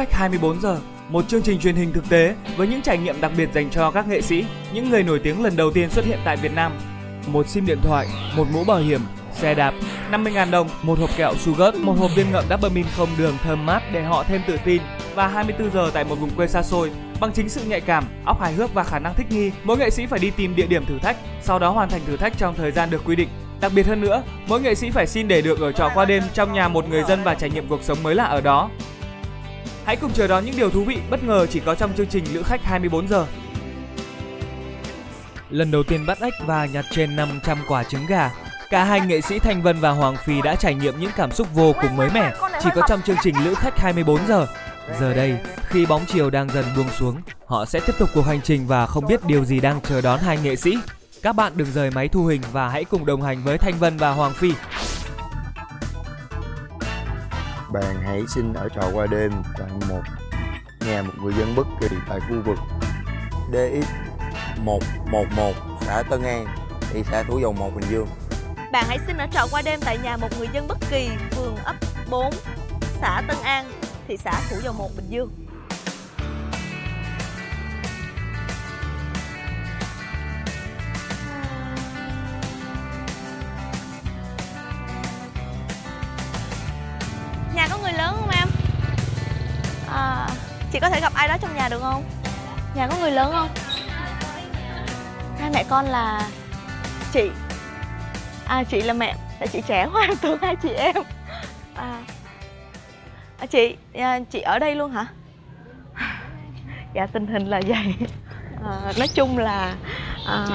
Khách 24 giờ, một chương trình truyền hình thực tế với những trải nghiệm đặc biệt dành cho các nghệ sĩ, những người nổi tiếng lần đầu tiên xuất hiện tại Việt Nam. Một sim điện thoại, một mũ bảo hiểm, xe đạp, 50.000 đồng, một hộp kẹo Sugar, một hộp viên ngậm Dappermin không đường thơm mát để họ thêm tự tin và 24 giờ tại một vùng quê xa xôi. Bằng chính sự nhạy cảm, óc hài hước và khả năng thích nghi, mỗi nghệ sĩ phải đi tìm địa điểm thử thách, sau đó hoàn thành thử thách trong thời gian được quy định. Đặc biệt hơn nữa, mỗi nghệ sĩ phải xin để được ở trọ qua đêm trong nhà một người dân và trải nghiệm cuộc sống mới lạ ở đó. Hãy cùng chờ đón những điều thú vị bất ngờ chỉ có trong chương trình Lữ khách 24 giờ. Lần đầu tiên bắt ếch và nhặt trên 500 quả trứng gà, cả hai nghệ sĩ Thanh Vân và Hoàng Phi đã trải nghiệm những cảm xúc vô cùng mới mẻ chỉ có trong chương trình Lữ khách 24 giờ. Giờ đây, khi bóng chiều đang dần buông xuống, họ sẽ tiếp tục cuộc hành trình và không biết điều gì đang chờ đón hai nghệ sĩ. Các bạn đừng rời máy thu hình và hãy cùng đồng hành với Thanh Vân và Hoàng Phi. Bạn hãy xin ở trọ qua đêm tại một nhà một người dân bất kỳ tại khu vực DX 111 xã Tân An, thị xã Thủ Dầu Một, Bình Dương. Bạn hãy xin ở trọ qua đêm tại nhà một người dân bất kỳ, phường ấp 4, xã Tân An, thị xã Thủ Dầu Một, Bình Dương. Có thể gặp ai đó trong nhà được không? Nhà có người lớn không? Hai mẹ con là chị À chị là mẹ, là chị trẻ hoàn tưởng hai chị em à, à chị, à, chị ở đây luôn hả? Dạ tình hình là vậy à, Nói chung là à,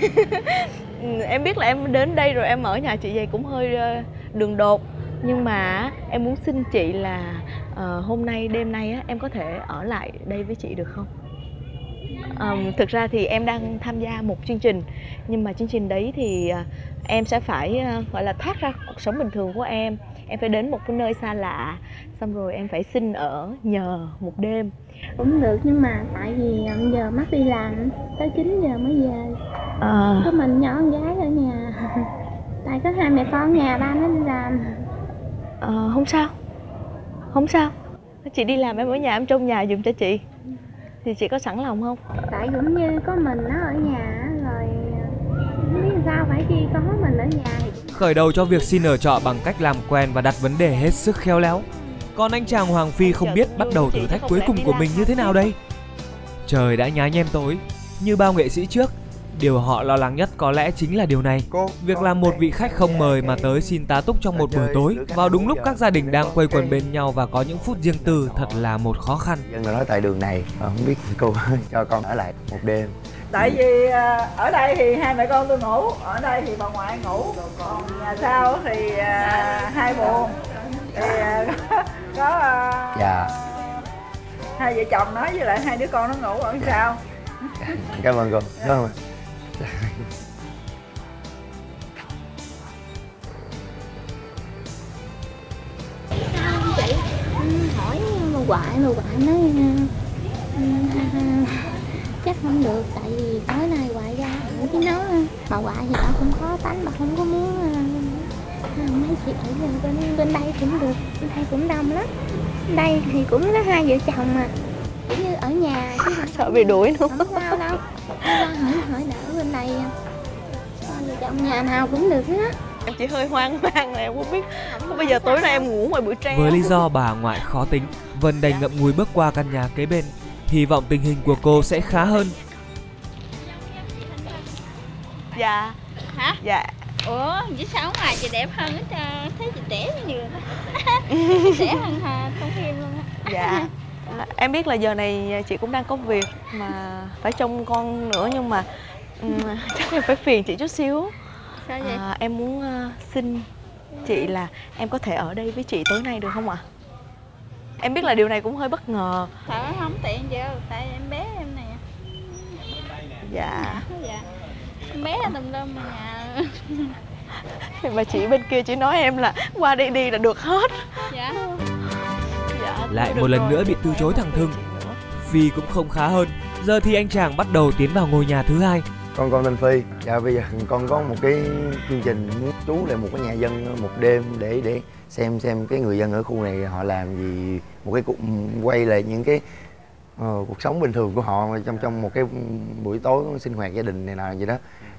Em biết là em đến đây rồi em ở nhà chị vậy cũng hơi ờ, đường đột Nhưng mà em muốn xin chị là ờ, hôm nay, đêm nay á, em có thể ở lại đây với chị được không? Ờm, thực ra thì em đang tham gia một chương trình nhưng mà chương trình đấy thì à, em sẽ phải à, gọi là thoát ra cuộc sống bình thường của em. Em phải đến một cái nơi xa lạ xong rồi em phải xin ở nhờ một đêm. Cũng được nhưng mà tại vì um, giờ mắt đi làm tới 9 giờ mới về. Ờ, có mình nhỏ con gái ở nhà. Tại có hai mẹ con nhà ba nó đi làm. Ờ, không sao không sao. Chị đi làm em ở nhà em trông nhà giùm cho chị. Thì chị có sẵn lòng không? Tại cũng như có mình nó ở nhà rồi không biết sao phải chi có mình ở nhà. Khởi đầu cho việc xin ở trọ bằng cách làm quen và đặt vấn đề hết sức khéo léo. Còn anh chàng Hoàng Phi không biết bắt đầu thử thách cuối cùng của mình như thế nào đây. Trời đã nhá nhem tối, như bao nghệ sĩ trước, điều họ lo lắng nhất có lẽ chính là điều này. Việc làm một vị khách không mời mà tới xin tá túc trong một buổi tối vào đúng lúc các gia đình đang quây quần bên nhau và có những phút riêng tư thật là một khó khăn. Dân nói tại đường này, không biết cô cho con ở lại một đêm. tại vì à, ở đây thì hai mẹ con tôi ngủ ở đây thì bà ngoại ngủ còn nhà sau thì à, hai buồn thì à, có, Dạ, hai vợ chồng nói với lại hai đứa con nó ngủ ở sau cảm ơn cô. Cảm ơn sao chị hỏi mà quại mà quại nói chắc không được tại vì tối nay quại ra ở cái nó mà quại thì bà cũng khó tánh bà không có muốn mấy chị ở bên bên đây cũng được bên đây cũng đông lắm đây thì cũng có hai vợ chồng mà như ở nhà chứ không sợ bị đuổi nữa. Không sao đâu. Hỏi hỏi đỡ bên vợ chồng nhà nào cũng được hết em chỉ hơi hoang mang là em không biết. Bây giờ tối nay em ngủ ngoài buổi trưa. Với lý do bà ngoại khó tính, Vân đành ngậm ngùi bước qua căn nhà kế bên. Hy vọng tình hình của cô sẽ khá hơn. dạ. Hả? dạ. Ủa, chứ sao ngoài chị đẹp hơn hết Thấy chị trẻ như vừa Trẻ hơn hà trong phim luôn á. Dạ em biết là giờ này chị cũng đang có việc mà phải trông con nữa nhưng mà chắc em phải phiền chị chút xíu. Sao vậy? à, em muốn ờ, xin chị là em có thể ở đây với chị tối nay được không ạ? Em biết là điều này cũng hơi bất ngờ. Sợ không tiện giờ Tại em bé em nè. Dạ. Dạ. Em bé tùm lum mà nhà. Mà chị bên kia chỉ nói em là qua đây đi là được hết. Dạ Lại một lần nữa bị từ chối thẳng thừng. Phi cũng không khá hơn. Giờ thì anh chàng bắt đầu tiến vào ngôi nhà thứ hai. con con tên phi dạ bây giờ con có một cái chương trình muốn trú lại một cái nhà dân một đêm để để xem xem cái người dân ở khu này họ làm gì một cái cuộc quay lại những cái ờ, cuộc sống bình thường của họ trong trong một cái buổi tối sinh hoạt gia đình này nào gì đó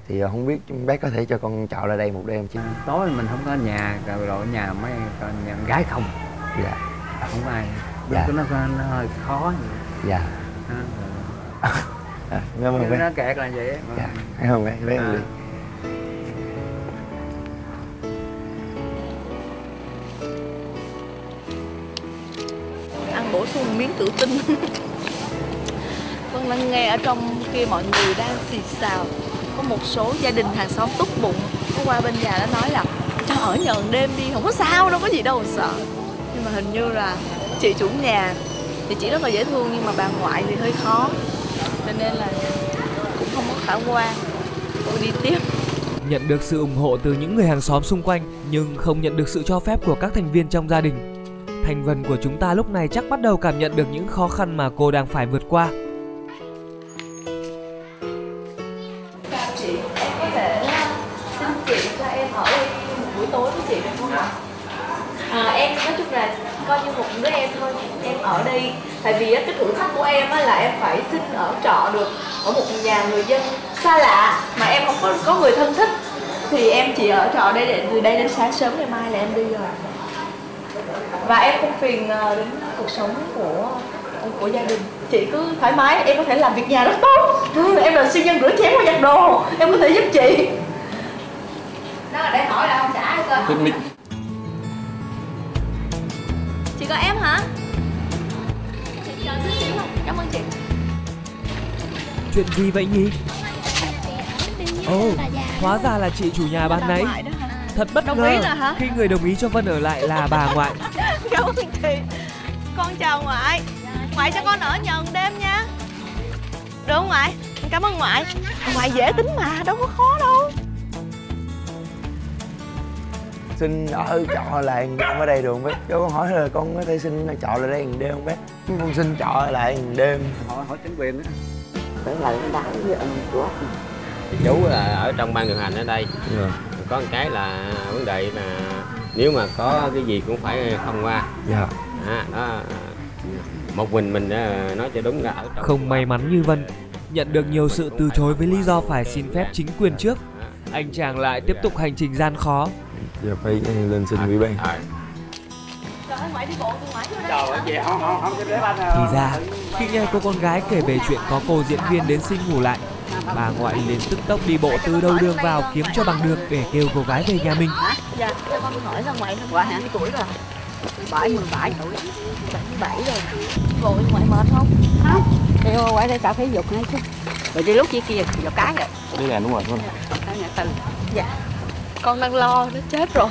thì ờ, không biết bác có thể cho con chọn lại đây một đêm chứ tối mình không có nhà rồi nhà mấy con nhà gái không dạ không ai. Dạ. dạ. nó, nó hơi khó dạ. Đó, à, cảm ơn nó kẹt là vậy dạ. Cảm ơn bác bác À. đi ăn bổ sung miếng tự tin vâng đang nghe ở trong kia mọi người đang xì xào. Có một số gia đình hàng xóm túc bụng. Có qua bên nhà nó nói là cho ở nhờ đêm đi không có sao đâu có gì đâu mà sợ. mà hình như là chị chủ nhà thì chị rất là dễ thương nhưng mà bà ngoại thì hơi khó cho nên là cũng không có khả quan tôi đi tiếp Nhận được sự ủng hộ từ những người hàng xóm xung quanh, nhưng không nhận được sự cho phép của các thành viên trong gia đình. Thành phần của chúng ta lúc này chắc bắt đầu cảm nhận được những khó khăn mà cô đang phải vượt qua. Em thôi em ở đây. Tại vì cái thử thách của em á, là em phải xin ở trọ được ở một nhà người dân xa lạ mà em không có có người thân thích. Thì em chỉ ở trọ đây để từ đây đến sáng sớm ngày mai là em đi rồi. Và em không phiền ờ, đến cuộc sống của của gia đình. Chị cứ thoải mái em có thể làm việc nhà rất tốt. Em là siêu nhân rửa chén và giặt đồ em có thể giúp chị. Đó là để hỏi là ông xã cơ chị có em hả? Chị chờ chút xíu không? Cảm ơn chị. Chuyện gì vậy nhỉ? Ồ, hóa ra là chị chủ nhà ban nãy. Thật bất Đồng ngờ ý là hả? khi người đồng ý cho Vân ở lại là bà ngoại. cảm ơn chị. Con chào ngoại. Ngoại cho con ở nhờ đêm nha. Được không ngoại? Cảm ơn ngoại. Ngoại dễ tính mà đâu có khó đâu xin ở trọ lại một đêm ở đây được không bác cho con hỏi là con có thể xin trọ lại đây một đêm không bác con xin trọ lại một đêm. Hỏi hỏi chính quyền đó. Chú là ở trong ban điều hành ở đây. Có một cái là vấn đề là nếu mà có cái gì cũng phải thông qua. Dạ. À, đó. Một mình mình ờ, nói cho đúng là ở trong Không may mắn như Vân, nhận được nhiều sự từ chối với lý do phải xin phép chính quyền trước. Anh chàng lại tiếp tục hành trình gian khó. Giờ phải lên xin ủy ban trời ơi ngoại đi bộ từ ngoại vô đây. Trời ơi chị không không không cái anh Thì ra, khi nghe cô con gái kể về chuyện có cô diễn viên đến xin ngủ lại, bà ngoại liền tức tốc đi bộ từ đầu đường vào kiếm cho bằng được để kêu cô gái về nhà mình. dạ con hỏi ra ngoại Ngoại hả? tuổi rồi. 77 tuổi 77 rồi. Vội ngoại mệt không? Thì quay đây tập thể dục ngay chứ. Rồi đi lúc kia kia vào cái rồi. Đây là đúng rồi Cái nhà từ con đang lo nó chết rồi.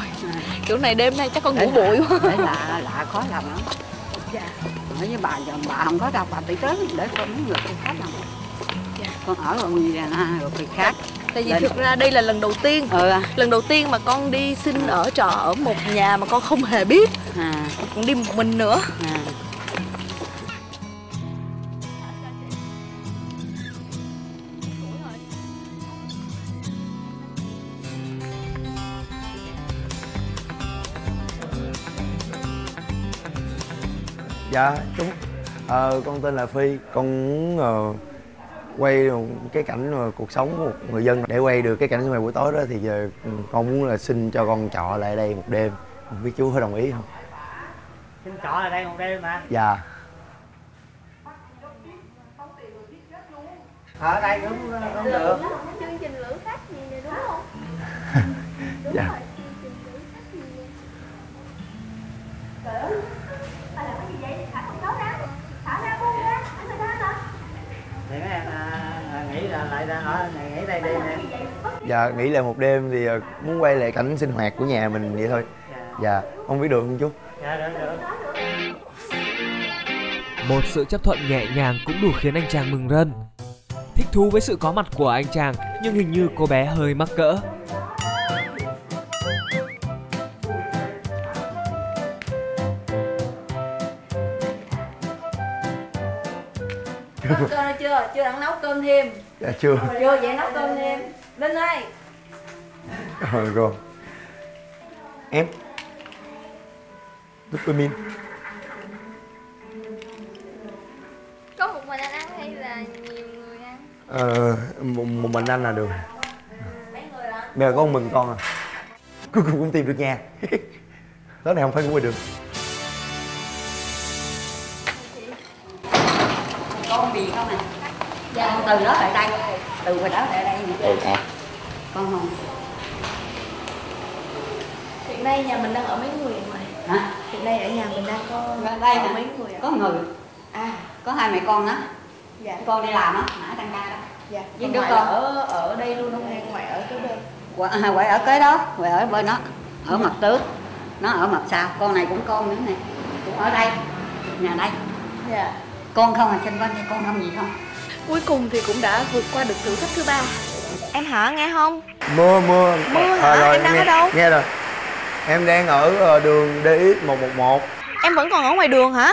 Kiểu này đêm nay chắc con ngủ bụi quá. Để lạ lạ khó lòng lắm. Dạ. Nói với bà giờ bà không có đâu bà tự tới để con mấy người con khác lòng. Dạ. Con ở rồi người là rồi người khác. Tại vì Lên. thực ra đây là lần đầu tiên. Ừ. Lần đầu tiên mà con đi xin ở trọ ở một nhà mà con không hề biết. À, còn đi một mình nữa. À. dạ đúng. Ờ, con tên là phi. Con muốn ờ, quay cái cảnh mà cuộc sống của một người dân. Để quay được cái cảnh sinh hoạt buổi tối đó thì giờ ừ, con muốn là xin cho con trọ lại đây một đêm. Không biết chú có đồng ý không? Xin trọ ở đây một đêm mà dạ. Ở đây cũng không được. Chương trình lữ khách gì ra nghỉ đây dạ nghỉ lại một đêm thì ờ, muốn quay lại cảnh sinh hoạt của nhà mình vậy thôi. Dạ. Không biết được không chú dạ được được. Một sự chấp thuận nhẹ nhàng cũng đủ khiến anh chàng mừng rơn. Thích thú với sự có mặt của anh chàng, nhưng hình như cô bé hơi mắc cỡ. Cơm thêm. Dạ chưa. Chưa vậy nấu cơm thêm. Linh ơi. Rồi cô em. Dopamine có một mình anh ăn hay là nhiều người ăn? Ờ một, một mình anh là được. Bây giờ có một mình con à? Cuối cùng cũng tìm được nhà. Tối này không phải ngủ ngoài từ đó lại đây. Từ hồi đó lại đây. Ừ à con không. Hiện nay nhà mình đang ở mấy người ngoài hả? Hiện nay ở nhà mình đang có Ở đây ở mấy người có người. À. Có hai mẹ con đó dạ. Con đi làm á mã tăng ca đó. Dạ. Với đứa con? là ở ở đây luôn không hay ngoại ở cái bên. Quả- à, quậy ở kế đó quậy ở bên đó. Ở mặt trước. Nó ở mặt sau. Con này cũng con nữa nè. Cũng ở đây. Nhà đây. Dạ. Con không à sinh con thì con không gì không cuối cùng thì cũng đã vượt qua được thử thách thứ ba. Em hả? Nghe không? Mưa mưa. Mưa hả? Ờ, rồi, Em đang nghe, ở đâu? nghe rồi. Em đang ở ờ, đường DX 111 em vẫn còn ở ngoài đường hả?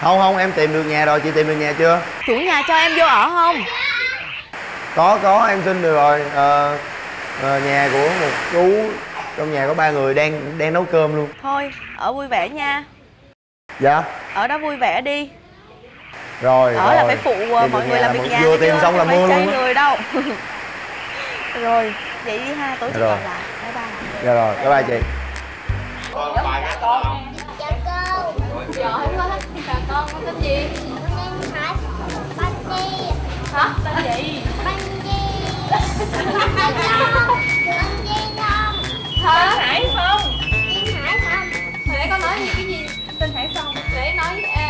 Không không em tìm được nhà rồi. Chị tìm được nhà chưa? Chủ nhà cho em vô ở không? Có có em xin được rồi. Ờ, ờ, nhà của một chú trong nhà có ba người đang đang nấu cơm luôn. Thôi ở vui vẻ nha. Dạ. Ở đó vui vẻ đi rồi ở rồi. là phải phụ uh, mọi người làm là việc nhà vừa chưa? xong là Không chơi luôn người đâu. Rồi vậy đi ha tối chị Rồi. gặp lại. Bye bye. Dạ rồi bye bye chị. Chào cô giỏi quá chào con con tên gì Con hỏi Banh Di hả? Tên gì Banh Di Banh Di không? Hả hải phong Em hỏi không? Hồi nãy con nói gì cái gì? Tên hải phong để nói đó tên tên tên em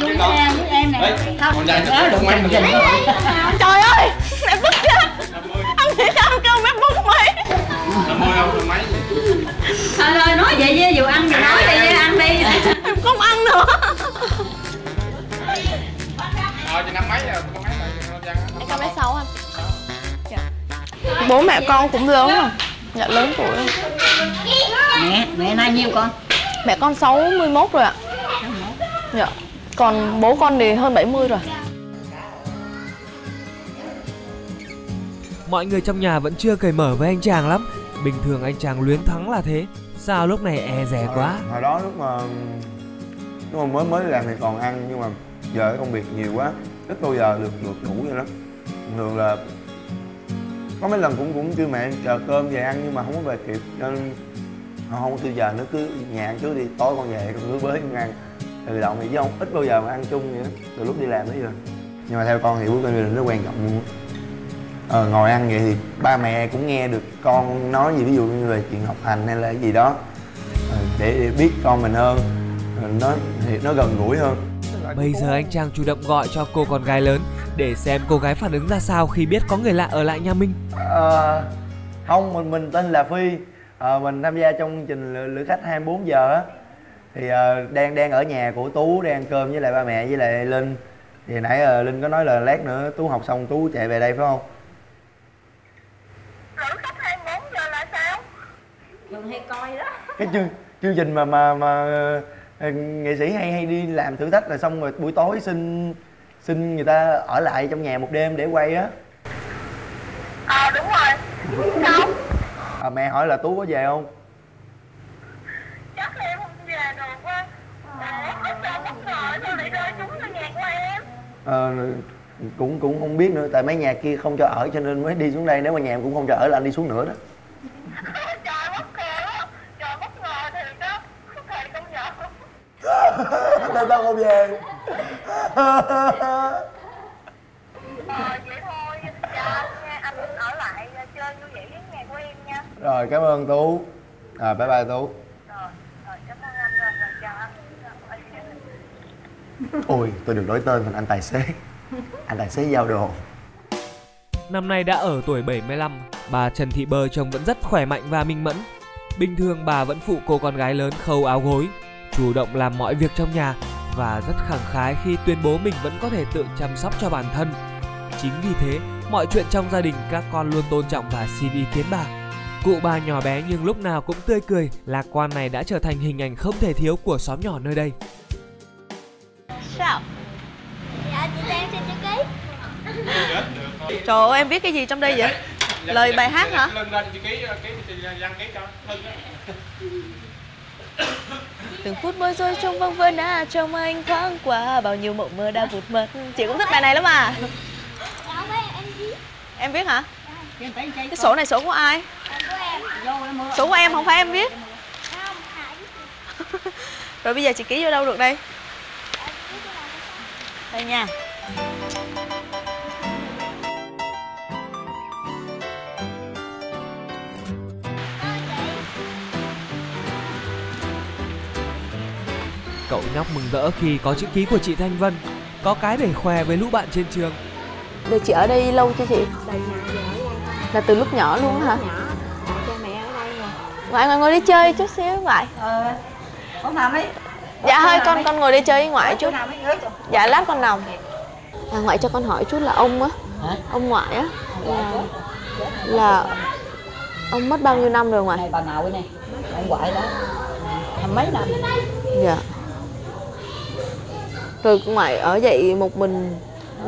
Chứ con với em nè không đụng mình dình trời ơi em bức chết. Anh nghĩ sao ăn cơm em bức năm không năm mấy. Thôi thôi nói vậy chứ dù ăn thì nói đi ăn đi. Em không ăn nữa. Ờ chị năm mấy rồi con mấy rồi con chăng em cao mét sáu anh. Bố mẹ con cũng lớn rồi dạ lớn tuổi rồi. mẹ mẹ nay nhiêu con? Mẹ con 61 rồi ạ. Dạ còn bố con thì hơn 70 rồi. Mọi người trong nhà vẫn chưa cởi mở với anh chàng lắm. Bình thường anh chàng luyến thắng là thế. Sao lúc này e rè quá? hồi đó lúc mà lúc mà mới mới làm thì còn ăn nhưng mà giờ công việc nhiều quá. Ít bao giờ được được đủ vậy lắm. Thường là có mấy lần cũng cũng kêu mẹ chờ cơm về ăn nhưng mà không có về kịp nên à, không không kêu giờ nó cứ nhà ăn trước đi tối con về con cứ bới con ăn. Tự động thì với ông ít bao giờ mà ăn chung vậy đó từ lúc đi làm tới giờ. Nhưng mà theo con thì bữa cơm gia đình rất quan trọng luôn ờ, ngồi ăn vậy thì ba mẹ cũng nghe được con nói gì ví dụ như về chuyện học hành hay là cái gì đó. Để, để biết con mình hơn ờ, nó thì nó gần gũi hơn. Bây giờ anh trang chủ động gọi cho cô con gái lớn. Để xem cô gái phản ứng ra sao khi biết có người lạ ở lại nhà mình. Ờ, không mình mình tên là phi. Ờ, mình tham gia trong chương trình lữ, lữ khách 24 giờ á. Thì ờ, đang đang ở nhà của tú đang ăn cơm với lại ba mẹ với lại linh. Thì nãy ờ, linh có nói là lát nữa tú học xong tú chạy về đây phải không? Mình hay coi đó. Cái chương chương trình mà mà mà ờ, nghệ sĩ hay hay đi làm thử thách là xong rồi buổi tối xin xin người ta ở lại trong nhà một đêm để quay á. Ờ đúng rồi. Đâu à, mẹ hỏi là tú có về không? Chắc là em không về được á. Để có sao bất ngờ sao lại rơi trúng vào nhà của em? Ờ, cũng cũng không biết nữa tại mấy nhà kia không cho ở cho nên mới đi xuống đây nếu mà nhà em cũng không cho ở là anh đi xuống nữa đó. Trời bất ngờ Trời bất ngờ thiệt đó Không thể công nhận. Tại sao không về Ờ vậy thôi nha anh ở lại chơi vui vẻ với nhà của em nha rồi cảm ơn tú. À bye bye tú. Rồi Rồi cảm ơn anh rồi Rồi chào anh ôi tôi được đổi tên thành anh tài xế. Anh tài xế giao đồ. Năm nay đã ở tuổi 75 Bà Trần Thị Bơ trông vẫn rất khỏe mạnh và minh mẫn. Bình thường bà vẫn phụ cô con gái lớn khâu áo gối Chủ động làm mọi việc trong nhà Và rất khẳng khái khi tuyên bố mình vẫn có thể tự chăm sóc cho bản thân Chính vì thế, mọi chuyện trong gia đình các con luôn tôn trọng và xin ý kiến bà Cụ bà nhỏ bé nhưng lúc nào cũng tươi cười, lạc quan này đã trở thành hình ảnh không thể thiếu của xóm nhỏ nơi đây. Sao? Dạ chị đang xin chữ ký Trời ơi em viết cái gì trong đây vậy? Lời bài hát hả? Lưng lên chữ ký ký thì đăng ký cho thân á. Từng phút bối rối trong vòng vân à Trong anh thoáng qua, Bao nhiêu mộng mơ đã vụt mất Chị cũng thích bài này lắm à em viết hả? Cái sổ này sổ của ai? Sổ của em không phải em viết Rồi bây giờ chị ký vô đâu được đây? Đây nha Cậu nhóc mừng rỡ khi có chữ ký của chị Thanh Vân, có cái để khoe với lũ bạn trên trường. Được chị ở đây lâu chưa chị? từ nhà về ở đây Là từ lúc nhỏ luôn hả? nhỏ. Cha mẹ ở đây nè Ngoại ngoại ngồi đi chơi chút xíu ngoại. Ờ con nào mấy Dạ hơi con con ngồi đi chơi với ngoại chút. nào Dạ lát con nồng À ngoại cho con hỏi chút là ông á? Ông ngoại á Là Là Ông mất bao nhiêu năm rồi ngoại? này bà nội nè ông ngoại đó. Mấy năm? Dạ Rồi ngoại ở vậy một mình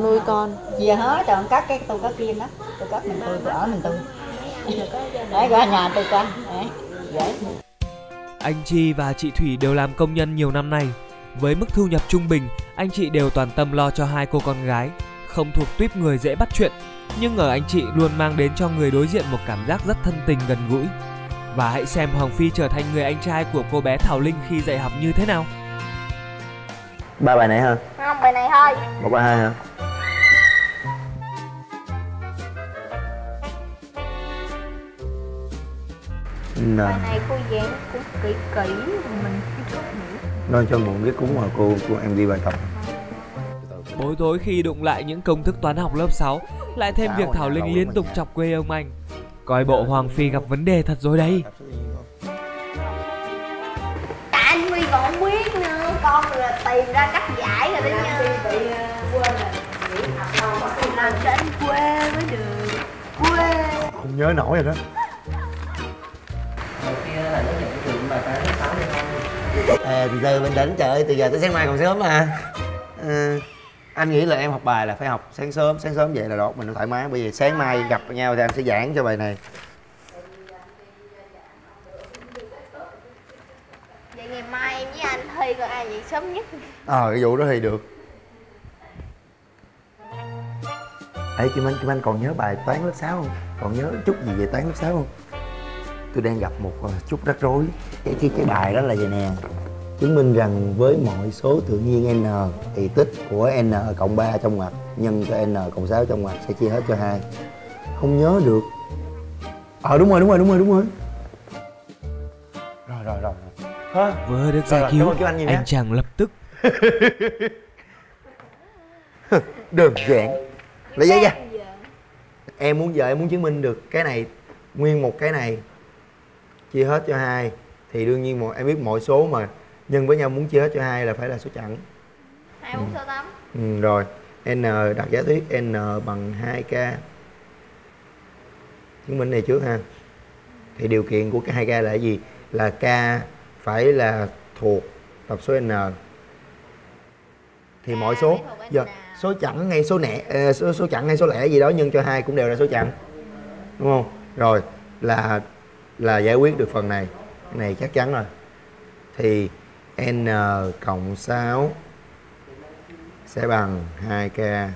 nuôi con chia hết rồi cắt cái tôi cắt riêng đó tôi cắt mình tôi tôi ở mình tôi đấy ra nhà tôi cắt đấy Anh Chi và chị Thủy đều làm công nhân nhiều năm nay. Với mức thu nhập trung bình, anh chị đều toàn tâm lo cho hai cô con gái, không thuộc tuyếp người dễ bắt chuyện. Nhưng ở anh chị luôn mang đến cho người đối diện một cảm giác rất thân tình gần gũi. Và hãy xem Hoàng Phi trở thành người anh trai của cô bé Thảo Linh khi dạy học như thế nào. Ba bài này hả? Không, bài này thôi. Một bài hai hả? Nè, Bài này cô giảng cũng kỹ kỹ Mình chưa có hiểu. Nói cho mượn cái cúng mà cô cô em đi bài tập. Bối rối khi đụng lại những công thức toán học lớp 6, lại thêm việc Thảo Linh liên tục chọc quê ông anh. Coi bộ Hoàng Phi gặp vấn đề thật rồi đây. Con là tìm ra cách giải rồi đấy nha. Làm cho anh quê mới được? Quê. Không nhớ nổi rồi đó. À, từ từ mình đến trời ơi từ giờ tới sáng mai còn sớm mà. Ừ, anh nghĩ là em học bài là phải học sáng sớm sáng sớm vậy là đó mình thoải mái. Bây giờ sáng mai gặp nhau thì anh sẽ giảng cho bài này Vậy ngày mai em với anh gì sớm nhất. Ờ cái vụ đó thì được. Ê Kim Anh, Kim Anh còn nhớ bài toán lớp 6 không? Còn nhớ chút gì về toán lớp 6 không? Tôi đang gặp một à, chút rắc rối. Cái, cái, cái bài đó là vậy nè? Chứng minh rằng với mọi số tự nhiên n Thì tích của n cộng 3 trong ngoặc Nhân cho n cộng 6 trong ngoặc sẽ chia hết cho hai. Không nhớ được. Ờ đúng rồi, đúng rồi, đúng rồi, đúng rồi. Rồi, rồi, rồi. Hả? Vừa được giải cứu, Anh nhé. anh chàng lập tức. Đơn giản. Lấy giấy ra em muốn giờ em muốn chứng minh được cái này nguyên một cái này. Chia hết cho hai thì đương nhiên một em biết mọi số mà. Nhân với nhau muốn chia hết cho hai là phải là số chẵn. Hai bốn sáu tám. Ừ, rồi. N đặt giả thuyết n bằng 2k chứng minh này trước ha. Thì điều kiện của cái 2k là cái gì? Là k phải là thuộc tập số n. Thì mọi số giờ số chẵn hay số nẻ ờ, số, số chẵn hay số lẻ gì đó nhân cho hai cũng đều là số chẵn. Đúng không? Rồi là là giải quyết được phần này. Cái này chắc chắn rồi. Thì n cộng 6 sẽ bằng 2k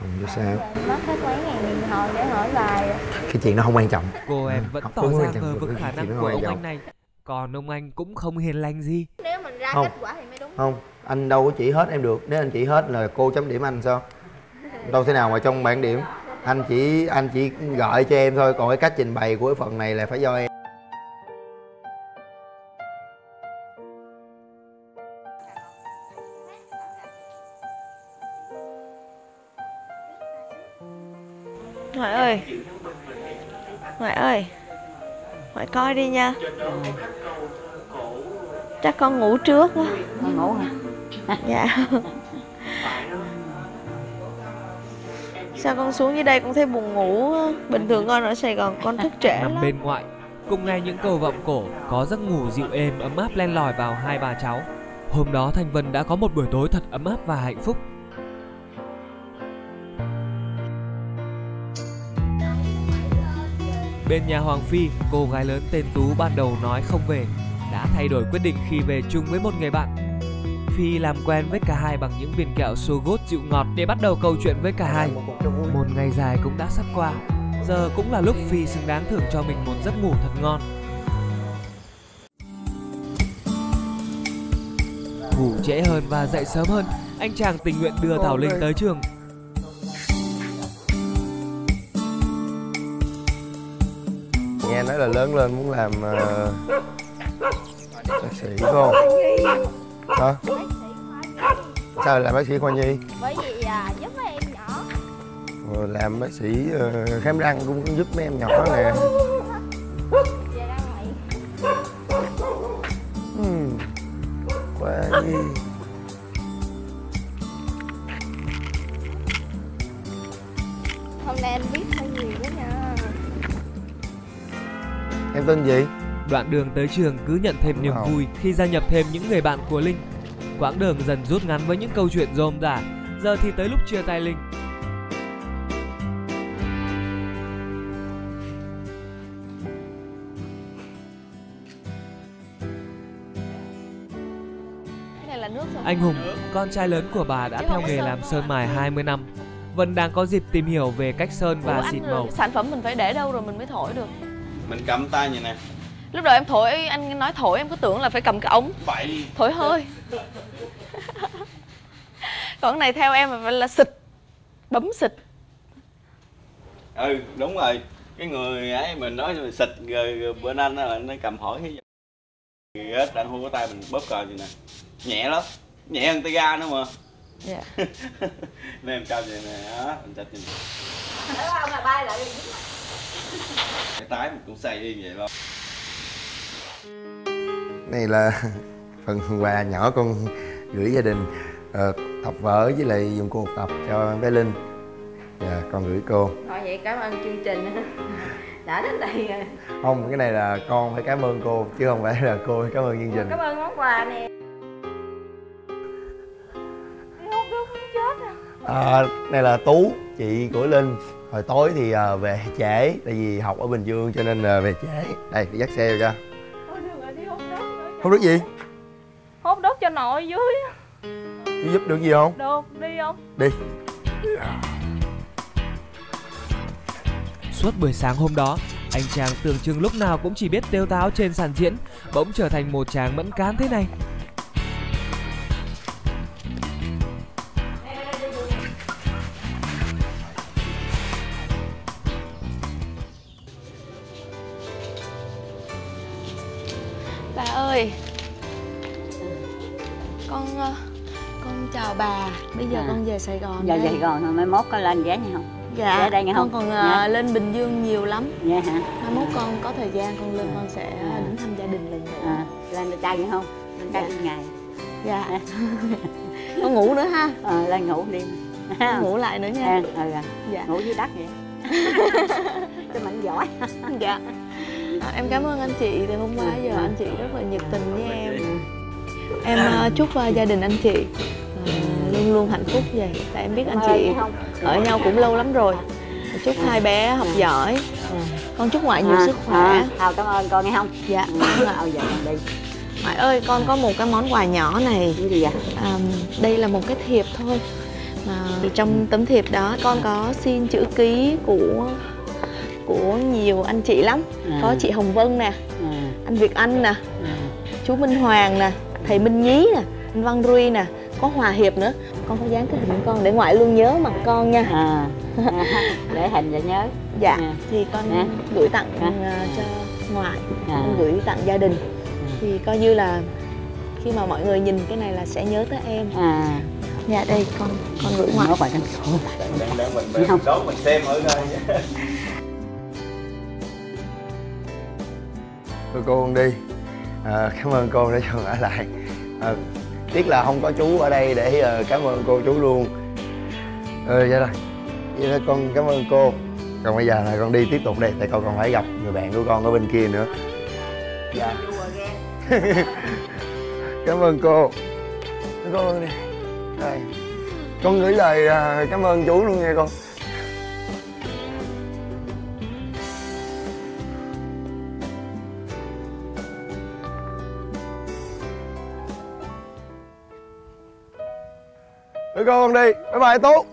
cộng cho 6 Mất hết mấy ngày đồng hồ để hỏi bài. Cái chuyện nó không quan trọng. Cô em vẫn Học tỏ ra ngờ vực khả năng của ông anh này. Còn ông anh cũng không hiền lành gì. Nếu mình ra Không. kết quả thì mới đúng. Không anh đâu có chỉ hết em được. Nếu anh chỉ hết là cô chấm điểm anh sao? Đâu thể nào mà trong bảng điểm. Anh chỉ anh chỉ gọi cho em thôi. Còn cái cách trình bày của cái phần này là phải do em coi đi nha. Chắc con ngủ trước á. Con ngủ hả? Dạ. Sao con xuống dưới đây con thấy buồn ngủ bình thường con ở sài gòn con thức trễ nằm lắm. bên ngoại cùng nghe những câu vọng cổ có giấc ngủ dịu êm ấm áp len lỏi vào hai bà cháu. Hôm đó thanh vân đã có một buổi tối thật ấm áp và hạnh phúc bên nhà hoàng phi, cô gái lớn tên tú ban đầu nói không về, đã thay đổi quyết định khi về chung với một người bạn. Phi làm quen với cả hai bằng những viên kẹo sô gốt dịu ngọt để bắt đầu câu chuyện với cả hai. Một ngày dài cũng đã sắp qua, giờ cũng là lúc phi xứng đáng thưởng cho mình một giấc ngủ thật ngon. Ngủ trễ hơn và dậy sớm hơn, anh chàng tình nguyện đưa thảo linh tới trường. Nghe nói là lớn lên muốn làm ờ, bác sĩ phải không? Hả? Sao lại làm bác sĩ khoa nhi? Bởi vì à, giúp mấy em nhỏ. Rồi làm bác sĩ ờ, khám răng cũng giúp mấy em nhỏ nè. Ừ. khoa nhi. Hôm nay anh biết em tên gì Đoạn đường tới trường cứ nhận thêm niềm vui khi gia nhập thêm những người bạn của Linh. Quãng đường dần rút ngắn với những câu chuyện rôm rả. Giờ thì tới lúc chia tay Linh. cái này là nước rồi Anh Hùng, con trai lớn của bà đã theo nghề làm sơn mài 20 năm. Vân đang có dịp tìm hiểu về cách sơn Ủa, và anh xịt màu. sản phẩm mình phải để đâu rồi mình mới thổi được mình cầm tay như nè. Lúc đầu em thổi anh nói thổi em cứ tưởng là phải cầm cái ống. Vậy. Thổi hơi. Còn cái này theo em là là xịt bấm xịt. Ừ đúng rồi. Cái người ấy mình nói mình xịt rồi, rồi bên anh á là nó cầm hỏi cái gì. Hết anh hôn cái tay mình bóp cờ gì nè. Nhẹ lắm. Nhẹ hơn tay ga nữa mà. Dạ. Nên em cầm vậy nè đó mình xịt vậy nè bay lại cái tái mình cũng xây y vậy không này là phần quà nhỏ con gửi gia đình ờ, tập vở với lại cụ học tập cho bé linh. Dạ con gửi cô. Thôi vậy cảm ơn chương trình. Đã đến đây rồi. không cái này là con phải cảm ơn cô chứ không phải là cô phải cảm ơn chương trình. Cảm ơn món quà nè. À. À, này là tú chị của linh hồi tối thì à, về trễ tại vì học ở bình dương cho nên là về trễ. Đây đi dắt xe cho. Rồi đi hút nước nữa không được gì? Hút đốt cho nội dưới Đi giúp được gì không? Được đi không? Đi. Suốt buổi sáng hôm đó, anh chàng tưởng chừng lúc nào cũng chỉ biết têu táo trên sàn diễn, bỗng trở thành một chàng mẫn cán thế này. Ơi. Con ờ, con chào bà. Bây giờ À. con về sài gòn giờ đây. Sài Gòn rồi mai mốt có lên ghé nha không? Dạ Về đây nghe con không? còn ờ, Dạ. lên bình dương nhiều lắm. Dạ hả? Mai mốt con có thời gian con lên À. con sẽ À. đến thăm gia đình lần nữa à, lên được đây nghe không? Lên đây Dạ. ngày dạ. Con ngủ nữa ha. Ờ, lên ngủ đi. Con ngủ lại nữa nha. À, à. dạ. Ngủ dưới đất vậy. Cho mình giỏi. Dạ. À, em cảm ơn anh chị từ hôm qua giờ. Ừ. anh chị rất là nhiệt tình với em. em ờ, chúc ờ, gia đình anh chị ờ, luôn luôn hạnh phúc vậy. Tại em biết anh chị ở nhau cũng lâu lắm rồi. Chúc hai bé học giỏi. Con chúc ngoại nhiều sức khỏe. à, Thảo cảm ơn con nghe không? Dạ. Ừ, ờ, giờ con đi. Ngoại ơi con có một cái món quà nhỏ này. Cái gì vậy? À, đây là một cái thiệp thôi. Mà trong tấm thiệp đó con có xin chữ ký của của nhiều anh chị lắm À. có chị Hồng Vân nè à, anh Việt Anh nè à. chú Minh Hoàng nè thầy Minh Nhí nè anh Văn Rui nè có Hòa Hiệp nữa con có dán cái hình con để ngoại luôn nhớ mặt con nha à. để hình cho nhớ dạ À. thì con À. gửi tặng À. ờ, cho ngoại À. con gửi tặng gia đình thì coi như là khi mà mọi người nhìn cái này là sẽ nhớ tới em à dạ đây con con gửi ngoại nó phải mình, không? mình mình xem ở đây cô con đi. À, cảm ơn cô đã cho ở lại. À, tiếc là không có chú ở đây để uh, cảm ơn cô chú luôn. Ờ vậy rồi vậy là con cảm ơn cô. Còn bây giờ là con đi tiếp tục đây tại con còn phải gặp người bạn của con ở bên kia nữa. Dạ. Cảm ơn cô. Cảm ơn đi. Đây. Con gửi lời uh, cảm ơn chú luôn nha con. Để con đi, bye bye Tú.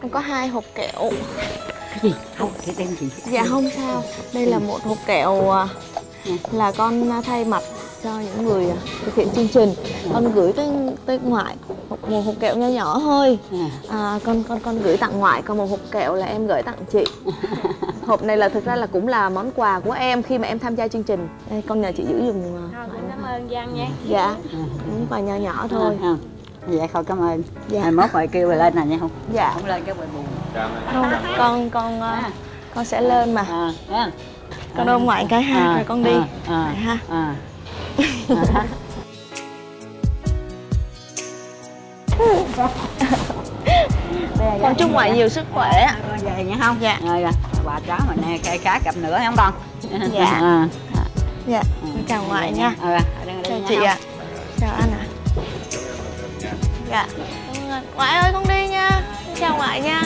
Em có hai hộp kẹo. Cái gì? Không cái tên gì? Dạ không sao. Đây là một hộp kẹo à, Là con thay mặt cho những người à, thực hiện chương trình. Con gửi tới tới ngoại một, một hộp kẹo nho nhỏ thôi. À, con con con gửi tặng ngoại còn một hộp kẹo là em gửi tặng chị. Hộp này là thực ra là cũng là món quà của em khi mà em tham gia chương trình. Đây, con nhờ chị giữ giùm à, cảm ơn Giang nha dạ món quà nho nhỏ thôi. Không dạ không cảm ơn. Dạ mai mốt rồi kêu rồi lên nè nha. Không dạ không lên cái bụi buồn. Không con con à. con sẽ lên mà. À, con ôm ngoại cái ha à, rồi con đi. à, à, ha. à. con chúc ngoại nhiều sức khỏe. Con về nha không? Dạ. Rồi rồi. Bà cháu mình nè cây cá cặp nữa không con? Dạ. À. dạ. Chào ngoại nha. Ừ, chào chị ạ. Chào anh ạ dạ ngoại ơi con đi nha chào ngoại nha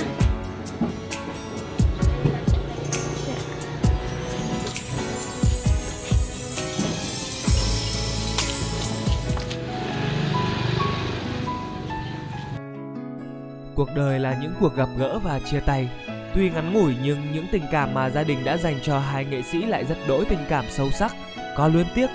Cuộc đời là những cuộc gặp gỡ và chia tay. Tuy ngắn ngủi nhưng những tình cảm mà gia đình đã dành cho hai nghệ sĩ lại rất đỗi tình cảm sâu sắc, có luyến tiếc,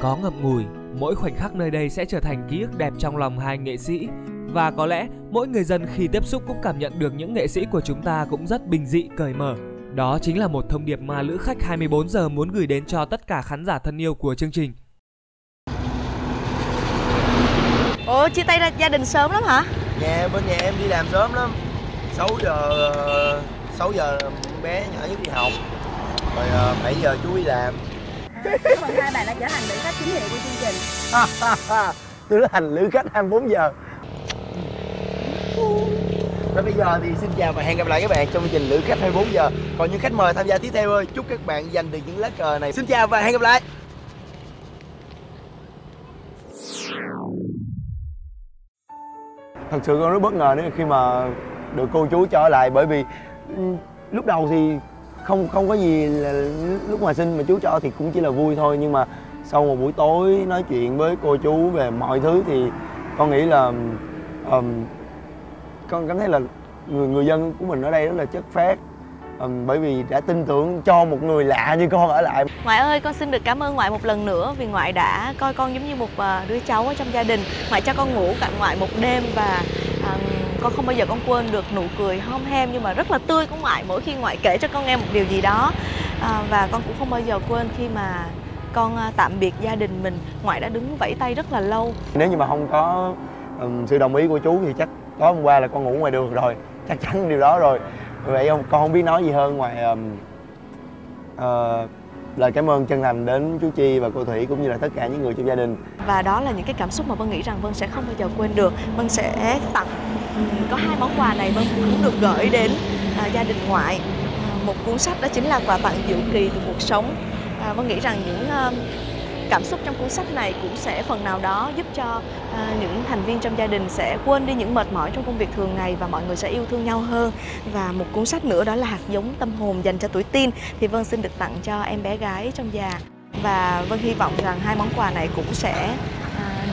có ngậm ngùi. Mỗi khoảnh khắc nơi đây sẽ trở thành ký ức đẹp trong lòng hai nghệ sĩ. Và có lẽ mỗi người dân khi tiếp xúc cũng cảm nhận được những nghệ sĩ của chúng ta cũng rất bình dị, cởi mở. Đó chính là một thông điệp mà Lữ khách 24 giờ muốn gửi đến cho tất cả khán giả thân yêu của chương trình. ủa chia tay ra gia đình sớm lắm hả Nhà bên nhà em đi làm sớm lắm 6 giờ ờ, 6 giờ bé nhỏ nhất đi học Rồi ờ, 7 giờ chú đi làm chúc mừng hai bạn đã trở thành nữ khách chính hiệu của chương trình. Tôi đã thành lữ khách 24 giờ. Và bây giờ thì xin chào và hẹn gặp lại các bạn trong chương trình Lữ khách 24 giờ. Còn những khách mời tham gia tiếp theo ơi Chúc các bạn giành được những lá cờ này. Xin chào và hẹn gặp lại. Thật sự con rất bất ngờ nữa khi mà được cô chú trở lại bởi vì ừ, lúc đầu thì không không có gì là lúc mà sinh mà chú cho thì cũng chỉ là vui thôi. Nhưng mà sau một buổi tối nói chuyện với cô chú về mọi thứ thì con nghĩ là ừm, con cảm thấy là người người dân của mình ở đây rất là chất phác. Ừm, bởi vì đã tin tưởng cho một người lạ như con ở lại. Ngoại ơi, con xin được cảm ơn ngoại một lần nữa vì ngoại đã coi con giống như một à, đứa cháu ở trong gia đình. Ngoại cho con ngủ cạnh ngoại một đêm và à, con không bao giờ con quên được nụ cười hom hem nhưng mà rất là tươi của ngoại mỗi khi ngoại kể cho con nghe một điều gì đó. À, và con cũng không bao giờ quên khi mà con à, tạm biệt gia đình mình, ngoại đã đứng vẫy tay rất là lâu. nếu như mà không có ừm, sự đồng ý của chú thì chắc tối hôm qua là con ngủ ngoài đường rồi chắc chắn điều đó rồi vậy không con không biết nói gì hơn ngoài ừm, ờ, lời cảm ơn chân thành đến chú Chi và cô Thủy cũng như là tất cả những người trong gia đình và đó là những cái cảm xúc mà vân nghĩ rằng vân sẽ không bao giờ quên được vân sẽ tặng có hai món quà này vân cũng được gửi đến à, gia đình ngoại. À, một cuốn sách đó chính là quà tặng diệu kỳ từ cuộc sống. À, vân nghĩ rằng những à, cảm xúc trong cuốn sách này cũng sẽ phần nào đó giúp cho à, những thành viên trong gia đình sẽ quên đi những mệt mỏi trong công việc thường ngày và mọi người sẽ yêu thương nhau hơn. Và một cuốn sách nữa đó là hạt giống tâm hồn dành cho tuổi teen thì vân xin được tặng cho em bé gái trong già. Và Vân hy vọng rằng hai món quà này cũng sẽ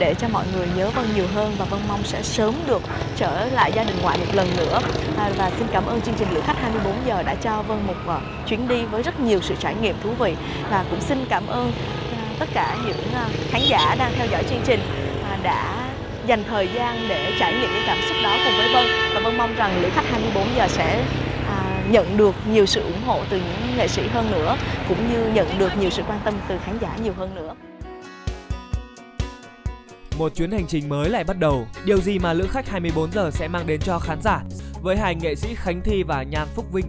để cho mọi người nhớ Vân nhiều hơn và Vân mong sẽ sớm được trở lại gia đình ngoại một lần nữa. À, và xin cảm ơn chương trình Lữ khách 24 giờ đã cho Vân một uh, chuyến đi với rất nhiều sự trải nghiệm thú vị. Và cũng xin cảm ơn uh, tất cả những uh, khán giả đang theo dõi chương trình uh, đã dành thời gian để trải nghiệm những cảm xúc đó cùng với Vân và Vân mong rằng Lữ khách 24 giờ sẽ à, nhận được nhiều sự ủng hộ từ những nghệ sĩ hơn nữa cũng như nhận được nhiều sự quan tâm từ khán giả nhiều hơn nữa. Một chuyến hành trình mới lại bắt đầu. Điều gì mà Lữ khách 24 giờ sẽ mang đến cho khán giả với hai nghệ sĩ Khánh Thi và Nhan Phúc Vinh